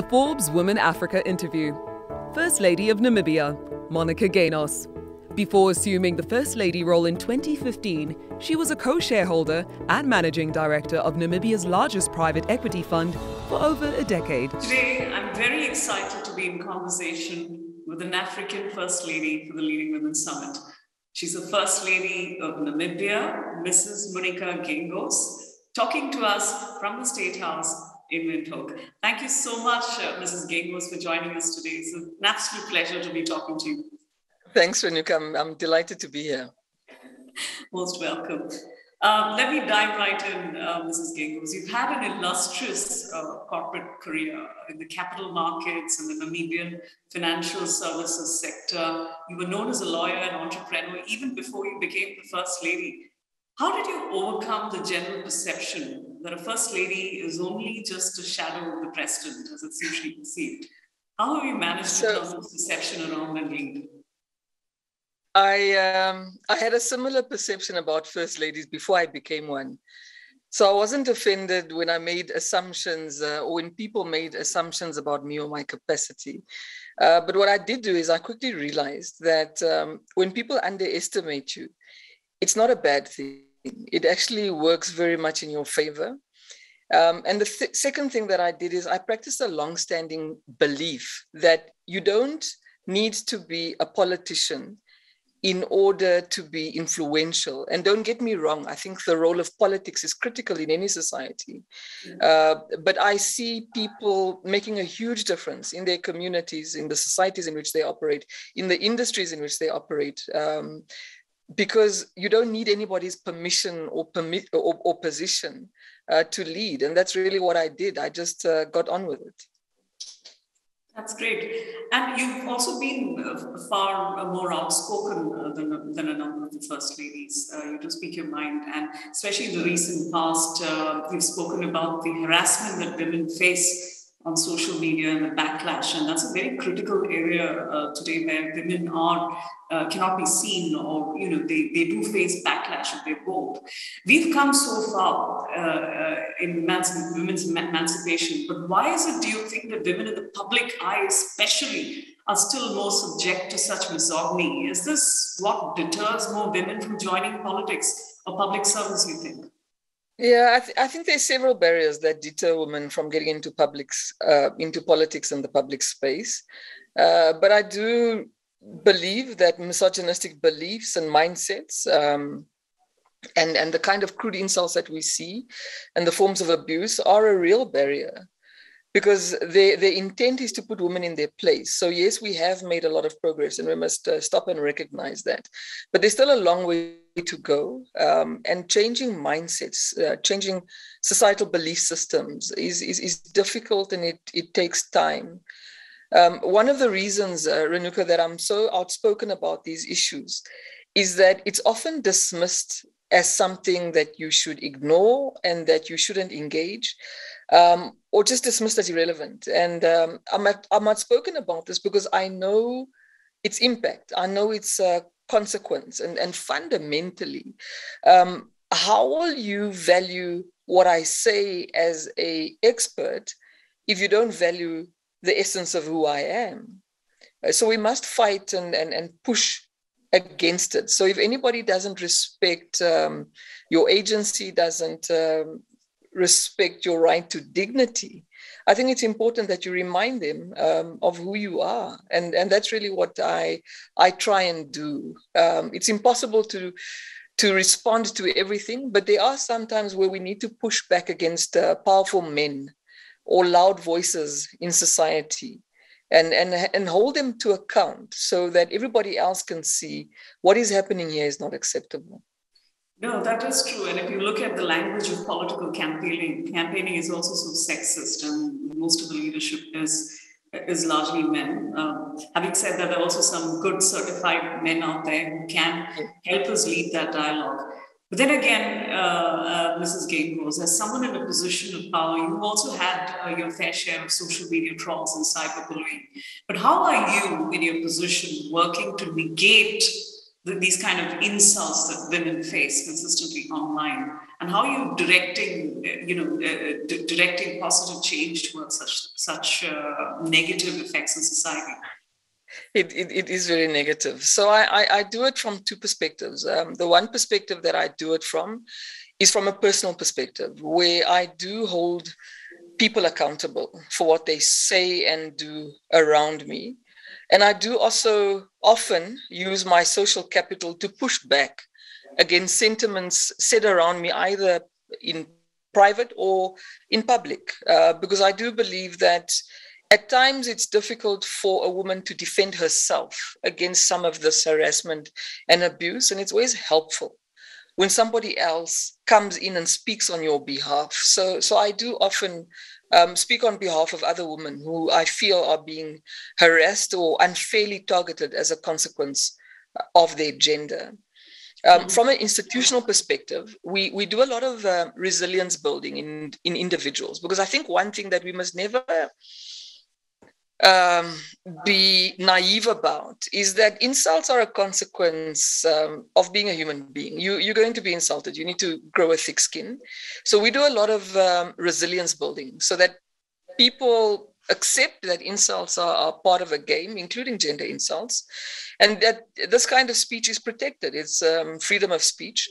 The Forbes Women Africa interview. First Lady of Namibia, Monica Geingos. Before assuming the First Lady role in 2015, she was a co shareholder and managing director of Namibia's largest private equity fund for over a decade. Today, I'm very excited to be in conversation with an African First Lady for the Leading Women Summit. She's the First Lady of Namibia, Mrs. Monica Geingos, talking to us from the State House in Windhoek. Thank you so much, uh, Mrs. Geingos, for joining us today. It's an absolute pleasure to be talking to you. Thanks, Renuka. I'm, I'm delighted to be here. Most welcome. Um, let me dive right in, uh, Mrs. Geingos. You've had an illustrious uh, corporate career in the capital markets and the Namibian financial services sector. You were known as a lawyer and entrepreneur even before you became the First Lady. How did you overcome the general perception that a First Lady is only just a shadow of the President, as it's usually perceived? How have you managed so, to turn this perception around and lead? I um, I had a similar perception about first ladies before I became one. So I wasn't offended when I made assumptions uh, or when people made assumptions about me or my capacity. Uh, but what I did do is I quickly realized that um, when people underestimate you, it's not a bad thing. It actually works very much in your favor. Um, and the th- second thing that I did is I practiced a long-standing belief that you don't need to be a politician in order to be influential. And don't get me wrong, I think the role of politics is critical in any society. Uh, but I see people making a huge difference in their communities, in the societies in which they operate, in the industries in which they operate. Um, because you don't need anybody's permission or permit or, or position uh, to lead and that's really what i did i just uh, got on with it that's great. And you've also been uh, far more outspoken uh, than, than a number of the first ladies. Uh, you do speak your mind. And especially in the recent past, uh, you've spoken about the harassment that women face on social media and the backlash. And that's a very critical area uh, today where women are uh, cannot be seen or, you know, they, they do face backlash if they vote. We've come so far uh, uh in women's emancipation, but why is it, do you think, that women in the public eye especially are still more subject to such misogyny? Is this what deters more women from joining politics or public service, you think? Yeah, I, th- I, think there's several barriers that deter women from getting into publics, uh, into politics and the public space. Uh, but I do believe that misogynistic beliefs and mindsets um, and, and the kind of crude insults that we see and the forms of abuse are a real barrier because the, the intent is to put women in their place. So, yes, we have made a lot of progress and we must uh, stop and recognize that. But there's still a long way to go. Um, and changing mindsets, uh, changing societal belief systems is, is, is, difficult and it, it takes time. Um, one of the reasons, uh, Renuka, that I'm so outspoken about these issues is that it's often dismissed as something that you should ignore and that you shouldn't engage um, or just dismissed as irrelevant. And um, I'm, I'm outspoken about this because I know its impact. I know its uh, consequence. And, and fundamentally, um, how will you value what I say as a expert if you don't value the essence of who I am? Uh, so we must fight and, and, and push against it. So if anybody doesn't respect um, your agency, doesn't um, respect your right to dignity, I think it's important that you remind them um, of who you are, and and that's really what I I try and do. Um, it's impossible to to respond to everything, but there are sometimes where we need to push back against uh, powerful men or loud voices in society. And, and, and hold them to account so that everybody else can see what is happening here is not acceptable. No, that is true. And if you look at the language of political campaigning, campaigning is also so sexist, and most of the leadership is is largely men. Um, having said that, there are also some good certified men out there who can help us lead that dialogue. But then again, uh, uh, Mrs. Geingos, as someone in a position of power, you've also had uh, your fair share of social media trolls and cyberbullying. But how are you, in your position, working to negate these kind of insults that women face consistently online. and how are you directing, you know, uh, d- directing positive change towards such such uh, negative effects in society? It, it, it is very negative. So I, I, I do it from two perspectives. Um, the one perspective that I do it from is from a personal perspective, where I do hold people accountable for what they say and do around me. And I do also often use my social capital to push back against sentiments said around me, either in private or in public, uh, because I do believe that at times it's difficult for a woman to defend herself against some of this harassment and abuse, and it's always helpful when somebody else comes in and speaks on your behalf. So, so I do often um, speak on behalf of other women who I feel are being harassed or unfairly targeted as a consequence of their gender. Um, mm-hmm. from an institutional perspective, we, we do a lot of uh, resilience building in, in individuals because I think one thing that we must never um, be naive about is that insults are a consequence um, of being a human being. You, you're going to be insulted. You need to grow a thick skin. So we do a lot of um, resilience building so that people accept that insults are, are, part of a game, including gender insults, and that this kind of speech is protected. It's um, freedom of speech.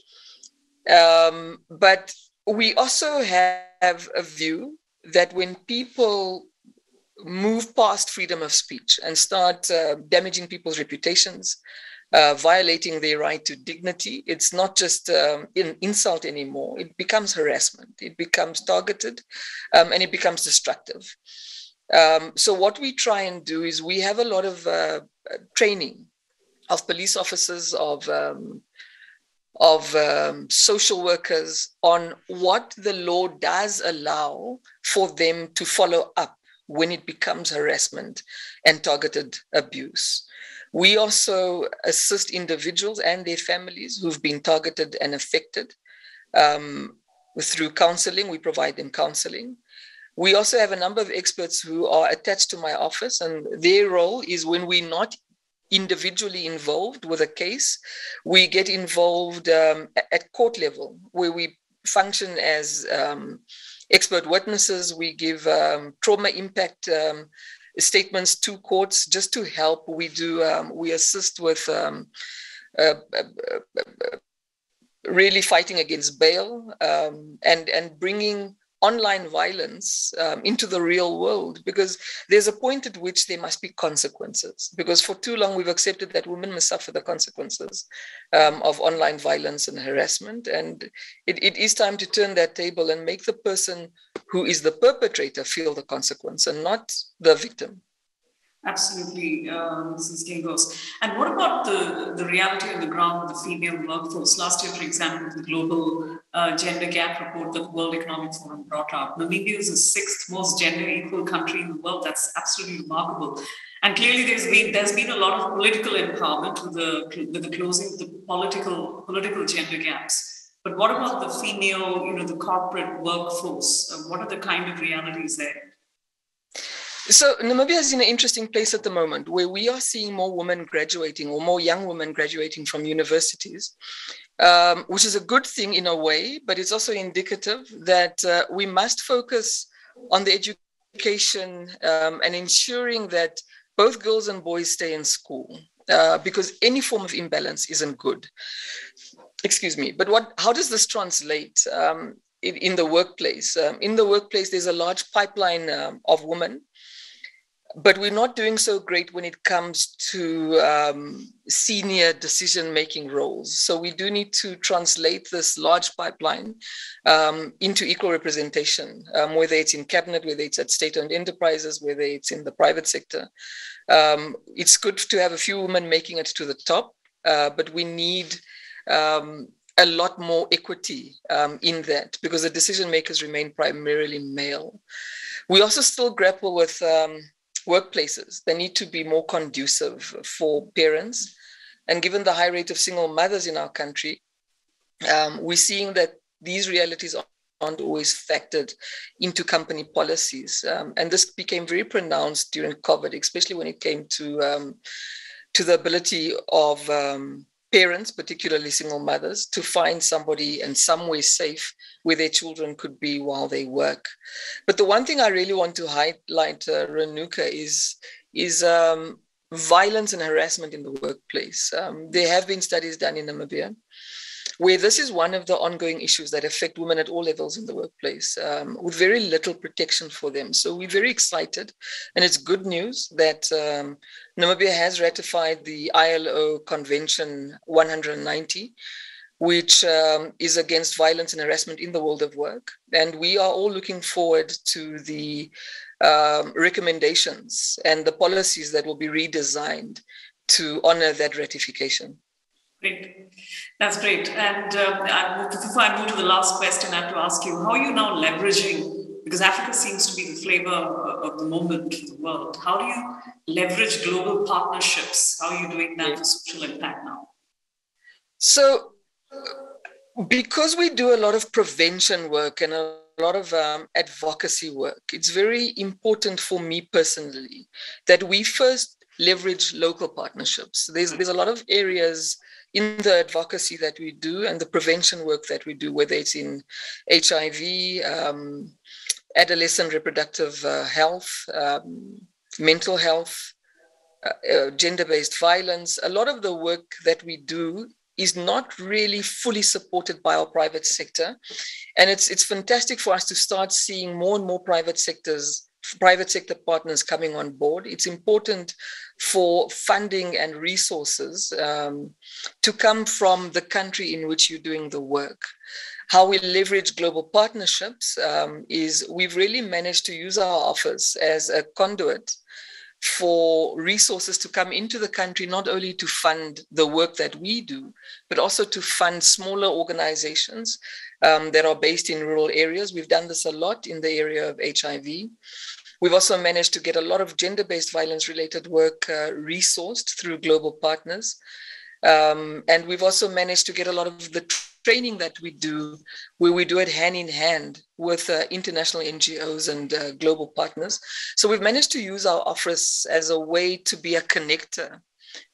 Um, but we also have a view that when people move past freedom of speech and start uh, damaging people's reputations, uh, violating their right to dignity. It's not just um, an insult anymore. It becomes harassment. It becomes targeted, um, and it becomes destructive. Um, so what we try and do is we have a lot of uh, training of police officers, of um, of um, social workers on what the law does allow for them to follow up when it becomes harassment and targeted abuse. We also assist individuals and their families who've been targeted and affected um, through counseling. We provide them counseling. We also have a number of experts who are attached to my office, and their role is when we're not individually involved with a case, we get involved um, at court level, where we function as um, expert witnesses. We give um, trauma impact um, statements to courts just to help. We do um, we assist with um, uh, uh, uh, really fighting against bail um, and and bringing online violence um, into the real world because there's a point at which there must be consequences because for too long we've accepted that women must suffer the consequences um, of online violence and harassment. And it, it is time to turn that table and make the person who is the perpetrator feel the consequence and not the victim Absolutely, uh, Mrs. Geingos. And what about the, the reality on the ground of the female workforce? Last year, for example, the global uh, gender gap report that the World Economic Forum brought out, Namibia is the sixth most gender equal country in the world. That's absolutely remarkable. And clearly, there's been there's been a lot of political empowerment with the with the closing of the political political gender gaps. But what about the female, you know, the corporate workforce? Uh, what are the kind of realities there? So Namibia is in an interesting place at the moment where we are seeing more women graduating or more young women graduating from universities, um, which is a good thing in a way, but it's also indicative that uh, we must focus on the education um, and ensuring that both girls and boys stay in school uh, because any form of imbalance isn't good. Excuse me, but what? How does this translate um, in, in, the workplace? Um, in the workplace, there's a large pipeline um, of women but we're not doing so great when it comes to um, senior decision making roles. So we do need to translate this large pipeline um, into equal representation, um, whether it's in cabinet, whether it's at state owned enterprises, whether it's in the private sector. Um, it's good to have a few women making it to the top, uh, but we need um, a lot more equity um, in that because the decision makers remain primarily male. We also still grapple with um, workplaces. They need to be more conducive for parents. And given the high rate of single mothers in our country, um, we're seeing that these realities aren't always factored into company policies. Um, and this became very pronounced during COVID, especially when it came to, um, to the ability of um, parents, particularly single mothers, to find somebody and somewhere safe where their children could be while they work. But the one thing I really want to highlight, uh, is is um, violence and harassment in the workplace. Um, there have been studies done in Namibia where this is one of the ongoing issues that affect women at all levels in the workplace um, with very little protection for them. So we're very excited, and it's good news that um, Namibia has ratified the ILO Convention 190 which um, is against violence and harassment in the world of work. And we are all looking forward to the um, recommendations and the policies that will be redesigned to honor that ratification. Great. That's great. And um, before I move to the last question, I have to ask you how are you now leveraging, because Africa seems to be the flavor of the moment for the world. How do you leverage global partnerships? How are you doing that for social impact now? So, because we do a lot of prevention work and a lot of um, advocacy work, it's very important for me personally that we first leverage local partnerships. There's, there's a lot of areas in the advocacy that we do and the prevention work that we do, whether it's in HIV, um, adolescent reproductive uh, health, um, mental health, uh, uh, gender based violence, a lot of the work that we do is not really fully supported by our private sector. And it's, it's fantastic for us to start seeing more and more private sectors private sector partners coming on board. It's important for funding and resources um, to come from the country in which you're doing the work. How we leverage global partnerships um, is we've really managed to use our office as a conduit for resources to come into the country, not only to fund the work that we do, but also to fund smaller organizations um, that are based in rural areas. We've done this a lot in the area of HIV. We've also managed to get a lot of gender based violence related work uh, resourced through global partners. Um, and we've also managed to get a lot of the training that we do, where we do it hand in hand with uh, international NGOs and uh, global partners. So we've managed to use our office as a way to be a connector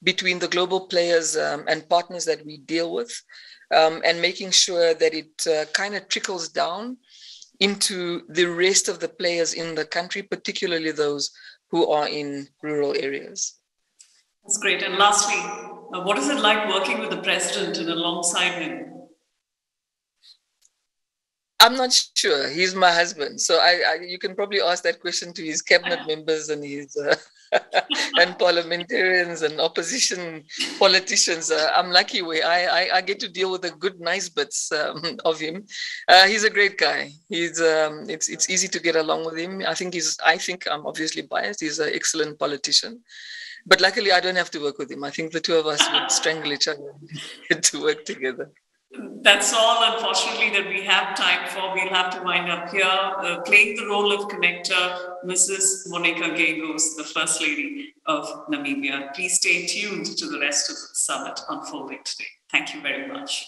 between the global players um, and partners that we deal with, um, and making sure that it uh, kind of trickles down into the rest of the players in the country, particularly those who are in rural areas. That's great. And lastly, uh, what is it like working with the president and alongside him? I'm not sure. He's my husband, so I, I, you can probably ask that question to his cabinet members and his uh, and parliamentarians and opposition politicians. Uh, I'm lucky way I, I, I get to deal with the good, nice bits um, of him. Uh, he's a great guy. He's um, it's it's easy to get along with him. I think he's. I think I'm obviously biased. He's an excellent politician. But luckily, I don't have to work with him. I think the two of us would strangle each other to work together. That's all, unfortunately, that we have time for. We'll have to wind up here. Uh, playing the role of connector, Mrs. Monica Geingos, the First Lady of Namibia. Please stay tuned to the rest of the summit unfolding today. Thank you very much.